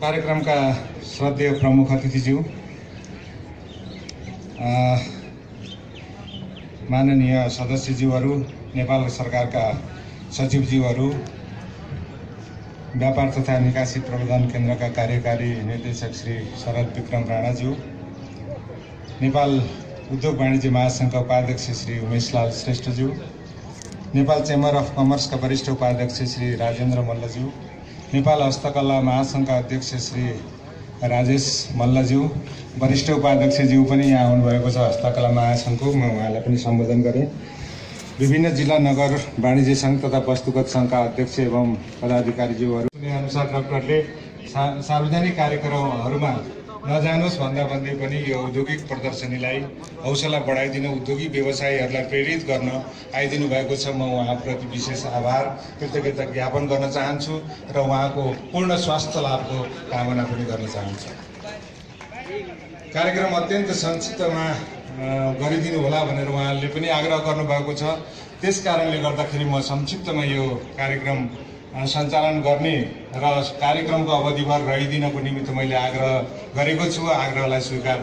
कार्यक्रमका श्रद्धेय प्रमुख अतिथिज्यू माननीय सदस्यज्यूहरू नेपाल सरकारका सचिवज्यूहरू व्यापार तथा निकासी प्रबन्धन केन्द्रका कार्यकारी निर्देशक श्री शरद विक्रम राणाज्यू नेपाल उद्योग वाणिज्य महासङ्घका उपाध्यक्ष श्री उमेशलाल श्रेष्ठज्यू नेपाल चेम्बर अफ कमर्सका वरिष्ठ उपाध्यक्ष श्री राजेन्द्र मल्लज्यू नेपाल हस्तकला महासङ्घका अध्यक्ष श्री राजेश मल्लज्यू वरिष्ठ उपाध्यक्षज्यू पनि यहाँ आउनुभएको छ। हस्तकला महासङ्घको म उहाँलाई पनि सम्बोधन गरेँ। विभिन्न जिल्ला नगर वाणिज्य सङ्घ तथा वस्तुगत सङ्घका अध्यक्ष एवं पदाधिकारीज्यूहरू। अनुसार डाक्टरले सा सार्वजनिक कार्यक्रमहरूमा नजानुहोस् भन्दा भन्दै पनि यो औद्योगिक प्रदर्शनीलाई हौसला बढाइदिन उद्योगिक व्यवसायीहरूलाई प्रेरित गर्न आइदिनु भएको छ। म उहाँप्रति विशेष आभार कृतज्ञता ज्ञापन गर्न चाहन्छु र उहाँको पूर्ण स्वास्थ्य लाभको कामना पनि गर्न चाहन्छु। कार्यक्रम अत्यन्त संक्षिप्तमा गरिदिनु होला भनेर उहाँले पनि आग्रह गर्नुभएको छ। त्यस कारणले गर्दाखेरि म संक्षिप्तमा यो कार्यक्रम सञ्चालन गर्ने र कार्यक्रमको अवधिभर रहिदिनको निमित्त मैले आग्रह गरेको छु। आग्रहलाई स्वीकार